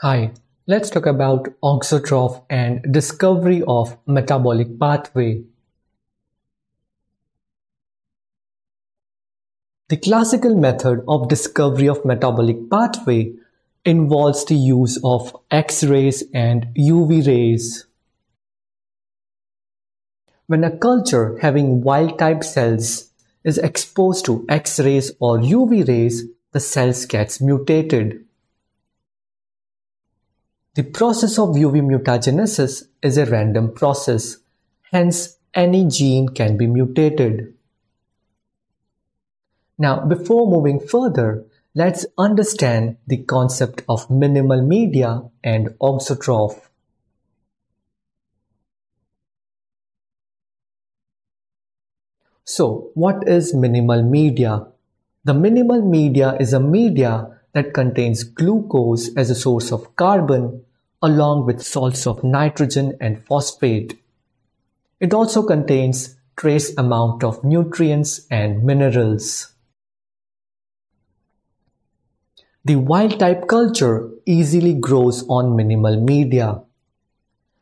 Hi, let's talk about auxotroph and discovery of metabolic pathway. The classical method of discovery of metabolic pathway involves the use of X-rays and UV rays. When a culture having wild-type cells is exposed to X-rays or UV rays, the cells gets mutated. The process of UV mutagenesis is a random process, hence any gene can be mutated. Now, before moving further, let's understand the concept of minimal media and auxotroph. So, what is minimal media? The minimal media is a media that contains glucose as a source of carbon along with salts of nitrogen and phosphate. It also contains trace amount of nutrients and minerals. The wild-type culture easily grows on minimal media.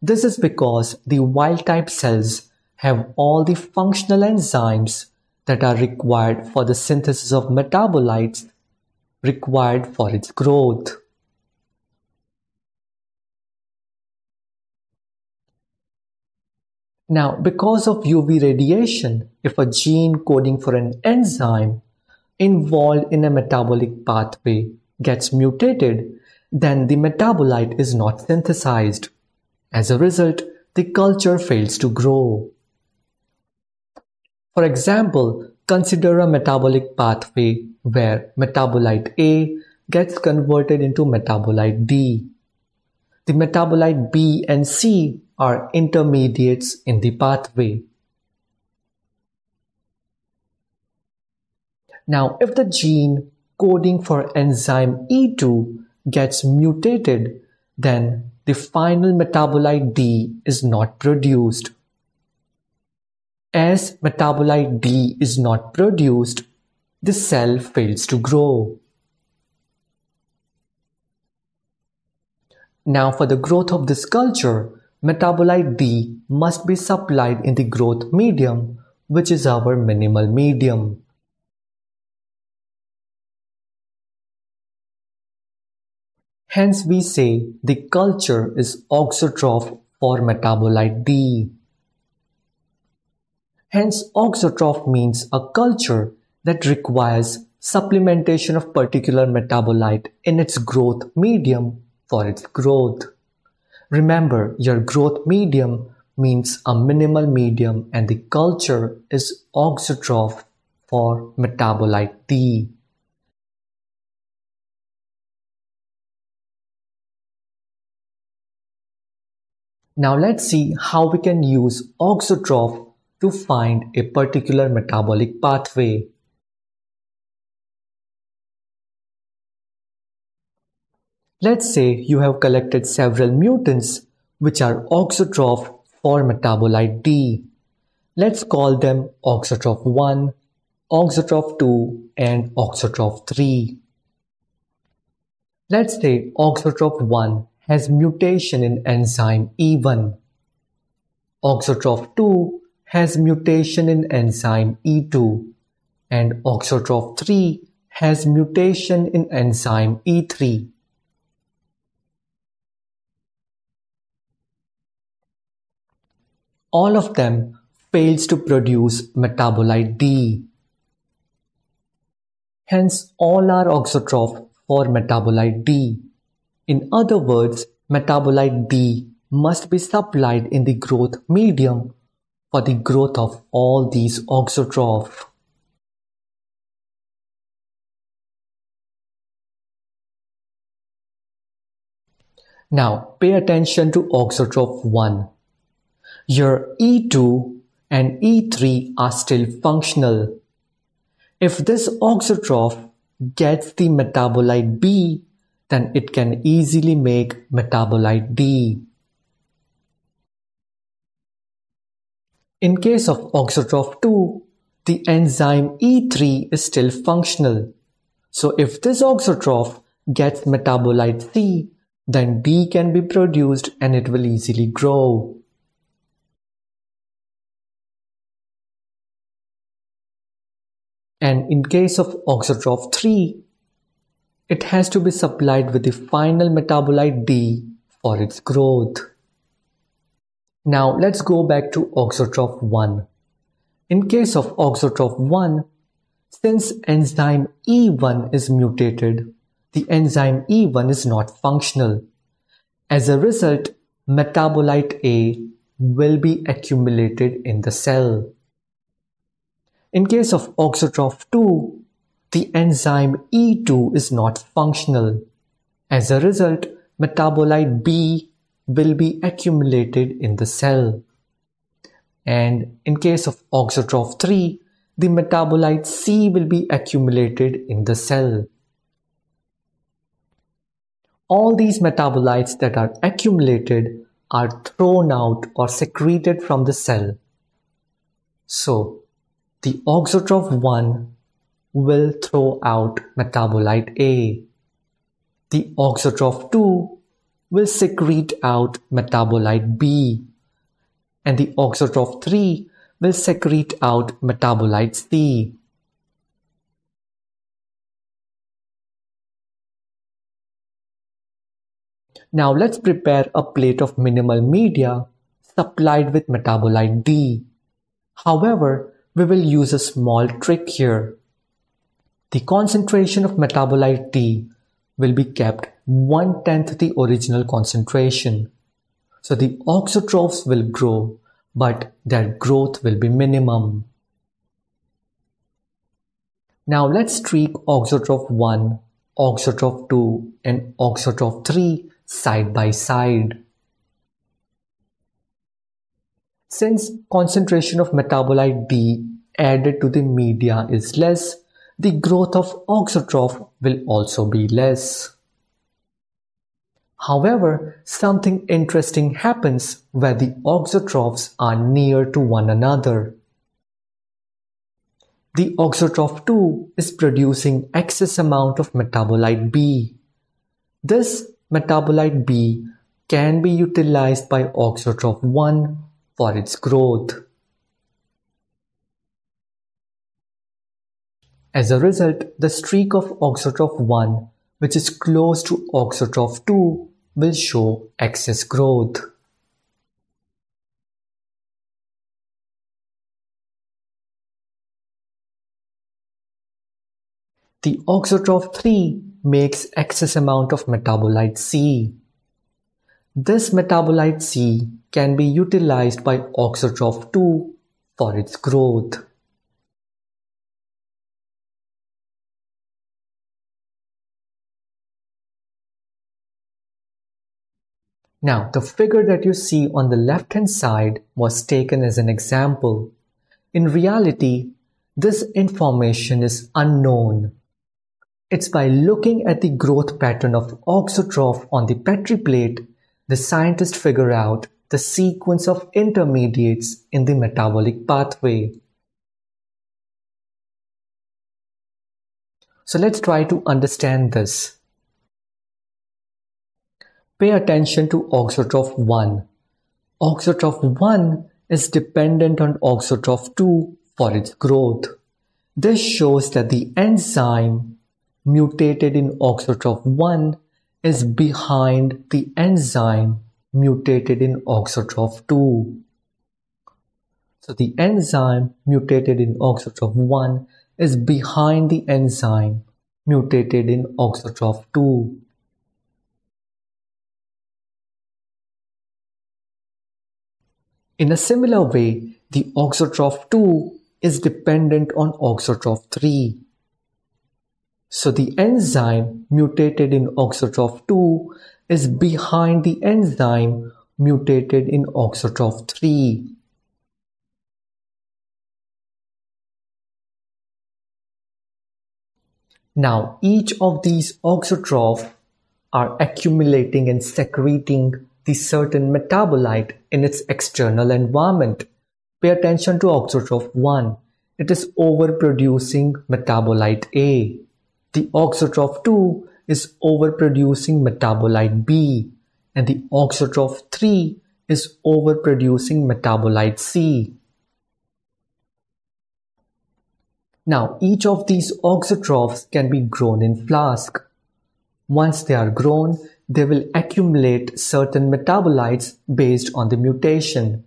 This is because the wild-type cells have all the functional enzymes that are required for the synthesis of metabolites required for its growth. Now, because of UV radiation, if a gene coding for an enzyme involved in a metabolic pathway gets mutated, then the metabolite is not synthesized. As a result, the culture fails to grow. For example, consider a metabolic pathway where metabolite A gets converted into metabolite D. The metabolite B and C are intermediates in the pathway. Now, if the gene coding for enzyme E2 gets mutated, then the final metabolite D is not produced. As metabolite D is not produced, the cell fails to grow. Now for the growth of this culture, Metabolite D must be supplied in the growth medium, which is our minimal medium. Hence we say the culture is auxotroph for metabolite D. Hence auxotroph means a culture that requires supplementation of particular metabolite in its growth medium for its growth. Remember, your growth medium means a minimal medium and the culture is auxotroph for metabolite D. Now let's see how we can use auxotroph to find a particular metabolic pathway. Let's say you have collected several mutants which are auxotroph for metabolite D. Let's call them auxotroph 1, auxotroph 2 and auxotroph 3. Let's say auxotroph 1 has mutation in enzyme E1. Auxotroph 2 has mutation in enzyme E2 and auxotroph 3 has mutation in enzyme E3. All of them fails to produce metabolite D. Hence, all are auxotroph for metabolite D. In other words, metabolite D must be supplied in the growth medium for the growth of all these auxotroph. Now, pay attention to auxotroph 1. Your E2 and E3 are still functional. If this auxotroph gets the metabolite B, then it can easily make metabolite D. In case of auxotroph 2, the enzyme E3 is still functional. So if this auxotroph gets metabolite C, then D can be produced and it will easily grow. And in case of auxotroph 3, it has to be supplied with the final metabolite D for its growth. Now let's go back to auxotroph 1. In case of auxotroph 1, since enzyme E1 is mutated, the enzyme E1 is not functional. As a result, metabolite A will be accumulated in the cell. In case of auxotroph 2, the enzyme E2 is not functional. As a result, metabolite B will be accumulated in the cell. And in case of auxotroph 3, the metabolite C will be accumulated in the cell. All these metabolites that are accumulated are thrown out or secreted from the cell. So, the auxotroph 1 will throw out metabolite A. The auxotroph 2 will secrete out metabolite B. And the auxotroph 3 will secrete out metabolite C. Now let's prepare a plate of minimal media supplied with metabolite D. However, we will use a small trick here. The concentration of metabolite D will be kept one-tenth the original concentration. So the auxotrophs will grow, but their growth will be minimum. Now let's treat auxotroph 1, auxotroph 2 and auxotroph 3 side by side. Since concentration of metabolite B added to the media is less, the growth of auxotroph will also be less. However, something interesting happens where the auxotrophs are near to one another. The auxotroph 2 is producing excess amount of metabolite B. This metabolite B can be utilized by auxotroph 1 for its growth. As a result, the streak of auxotroph 1, which is close to auxotroph 2, will show excess growth. The auxotroph 3 makes excess amount of metabolite C. This metabolite C can be utilized by auxotroph 2 for its growth. Now, the figure that you see on the left hand side was taken as an example. In reality, this information is unknown it's by looking at the growth pattern of auxotroph on the Petri plate, the scientists figure out the sequence of intermediates in the metabolic pathway. So let's try to understand this. Pay attention to auxotroph 1. Auxotroph 1 is dependent on auxotroph 2 for its growth. This shows that the enzyme mutated in auxotroph 1 is behind the enzyme mutated in auxotroph 2. So the enzyme mutated in auxotroph 1 is behind the enzyme mutated in auxotroph 2. In a similar way, the auxotroph 2 is dependent on auxotroph 3. So the enzyme mutated in auxotroph 2 is behind the enzyme mutated in auxotroph 3. Now each of these auxotroph are accumulating and secreting the certain metabolite in its external environment. Pay attention to auxotroph 1. It is overproducing metabolite A. The auxotroph 2 is overproducing metabolite B and the auxotroph 3 is overproducing metabolite C. Now each of these auxotrophs can be grown in flask. Once they are grown, they will accumulate certain metabolites based on the mutation.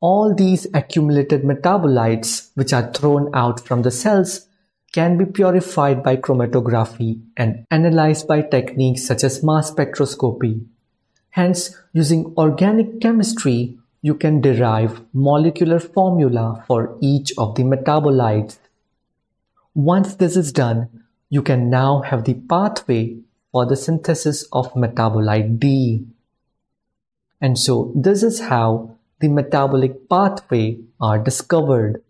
All these accumulated metabolites, which are thrown out from the cells, can be purified by chromatography and analyzed by techniques such as mass spectroscopy. Hence, using organic chemistry, you can derive molecular formula for each of the metabolites. Once this is done, you can now have the pathway for the synthesis of metabolite D. And so this is how the metabolic pathway are discovered.